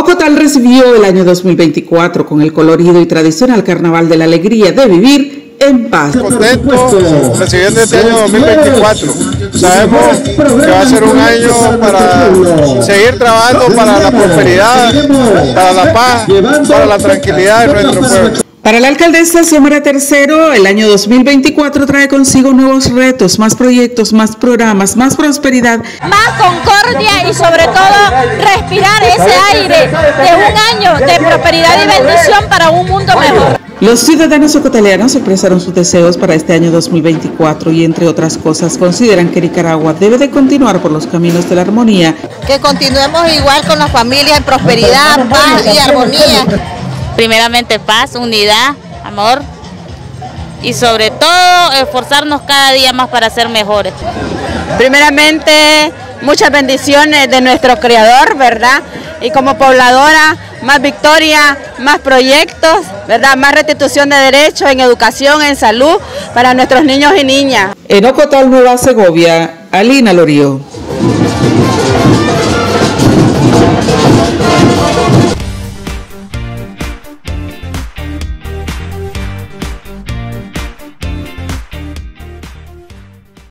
Ocotal recibió el año 2024 con el colorido y tradicional Carnaval de la Alegría de Vivir en paz. Contento recibiendo este año 2024. Sabemos que va a ser un año para seguir trabajando para la prosperidad, para la paz, para la tranquilidad de nuestro pueblo. Para la alcaldesa Xiomara Tercero, el año 2024 trae consigo nuevos retos, más proyectos, más programas, más prosperidad, más concordia y ese aire de un año de prosperidad y bendición para un mundo mejor. Los ciudadanos ocotaleanos expresaron sus deseos para este año 2024 y entre otras cosas consideran que Nicaragua debe de continuar por los caminos de la armonía. Que continuemos igual con la familia en prosperidad, paz y armonía primeramente paz, unidad, amor y sobre todo esforzarnos cada día más para ser mejores. Primeramente, muchas bendiciones de nuestro Creador, ¿verdad? Y como pobladora, más victoria, más proyectos, ¿verdad? Más restitución de derechos en educación, en salud para nuestros niños y niñas. En Ocotal, Nueva Segovia, Alina Lorío.